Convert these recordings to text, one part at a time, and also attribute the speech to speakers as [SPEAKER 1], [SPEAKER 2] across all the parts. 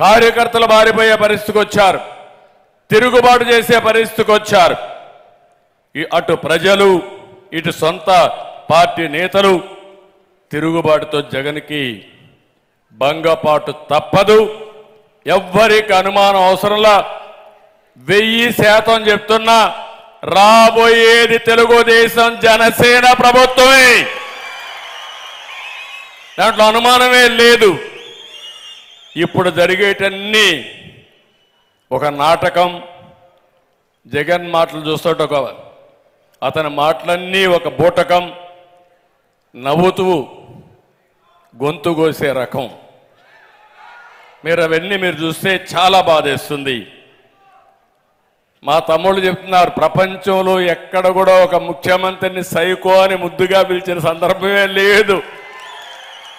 [SPEAKER 1] కార్యకర్తలు మారిపోయే పరిస్థితికి వచ్చారు. తిరుగుబాటు చేసే పరిస్థితికి వచ్చారు. అటు ప్రజలు ఇటు సొంత పార్టీ నేతలు తిరుగుబాటుతో జగన్కి భంగపాటు తప్పదు. ఎవ్వరికి అనుమానం అవసరంలా వెయ్యి శాతం చెప్తున్నా రాబోయేది తెలుగుదేశం జనసేన ప్రభుత్వమే. దాంట్లో అనుమానమే లేదు. ఇప్పుడు జరిగేటన్ని ఒక నాటకం. జగన్ మాటలు చూస్తాడు ఒక అతని మాటలన్నీ ఒక బూటకం. నవ్వుతూ గొంతు కోసే రకం. మీరు అవన్నీ మీరు చూస్తే చాలా బాధేస్తుంది. మా తమ్ముళ్ళు చెప్తున్నారు ప్రపంచంలో ఎక్కడ కూడా ఒక ముఖ్యమంత్రిని సైకో అని ముద్దుగా పిలిచిన సందర్భమే లేదు.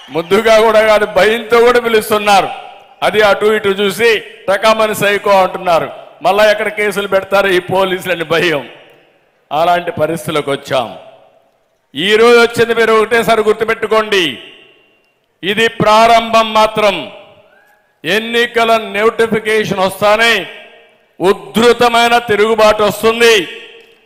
[SPEAKER 1] ముద్దుగా కూడా కాదు భయంతో కూడా పిలుస్తున్నారు. అది అటు ఇటు చూసి టకామని సైకో అంటున్నారు. మళ్ళా ఎక్కడ కేసులు పెడతారు? ఈ పోలీసులని భయం. అలాంటి పరిస్థితులకు వచ్చాం. ఈరోజు వచ్చింది మీరు ఒకటేసారి గుర్తుపెట్టుకోండి. ఇది ప్రారంభం మాత్రం. ఎన్నికల నోటిఫికేషన్ వస్తానే ఉద్ధృతమైన తిరుగుబాటు వస్తుంది.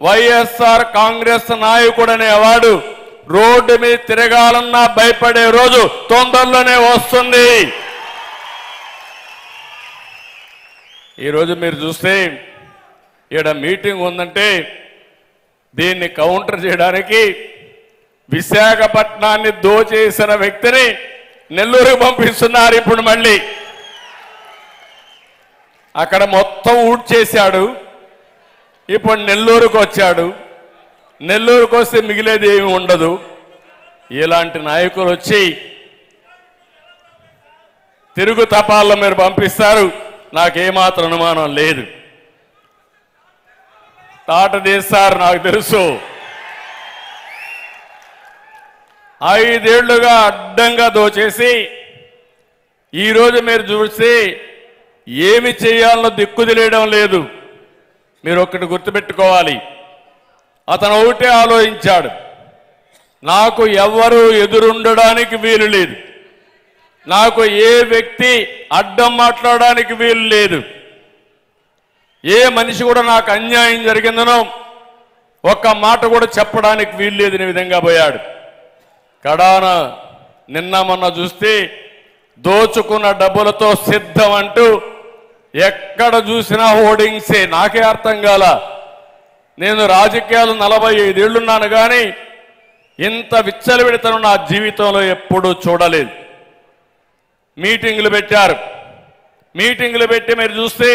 [SPEAKER 1] వైఎస్ఆర్ కాంగ్రెస్ నాయకుడనే వాడు రోడ్డు మీద తిరగాలన్నా భయపడే రోజు తొందరలోనే వస్తుంది. ఈరోజు మీరు చూస్తే ఈడ మీటింగ్ ఉందంటే దీన్ని కౌంటర్ చేయడానికి విశాఖపట్నాన్ని దోచేసిన వ్యక్తిని నెల్లూరుకు పంపిస్తున్నారు ఇప్పుడు మళ్ళీ. అక్కడ మొత్తం ఊడ్చేశాడు. ఇప్పుడు నెల్లూరుకు వచ్చాడు. నెల్లూరుకు వస్తే మిగిలేది ఏమి ఉండదు. ఇలాంటి నాయకులు వచ్చి తిరుగు తపాల్లో మీరు పంపిస్తారు. నాకేమాత్రం అనుమానం లేదు. తాట తీస్తారు నాకు తెలుసు. ఐదేళ్ళుగా అడ్డంగా దోచేసి ఈరోజు మీరు చూస్తే ఏమి చేయాలో దిక్కు తెలియడం లేదు. మీరు ఒక్కటి గుర్తుపెట్టుకోవాలి. అతను ఒకటే ఆలోచించాడు. నాకు ఎవ్వరూ ఎదురుండడానికి వీలు లేదు. నాకు ఏ వ్యక్తి అడ్డం మాట్లాడడానికి వీలు లేదు. ఏ మనిషి కూడా నాకు అన్యాయం జరిగిందనో ఒక్క మాట కూడా చెప్పడానికి వీలు లేదని విధంగా పోయాడు. కడాన నిన్న మొన్న చూస్తే దోచుకున్న డబ్బులతో సిద్ధం అంటూ ఎక్కడ చూసినా హోర్డింగ్సే. నాకే అర్థం కాల. నేను రాజకీయాలు నలభై ఐదేళ్ళున్నాను కానీ ఇంత విచ్చలవిడతను నా జీవితంలో ఎప్పుడూ చూడలేదు. మీటింగులు పెట్టారు మీటింగులు పెట్టి మీరు చూస్తే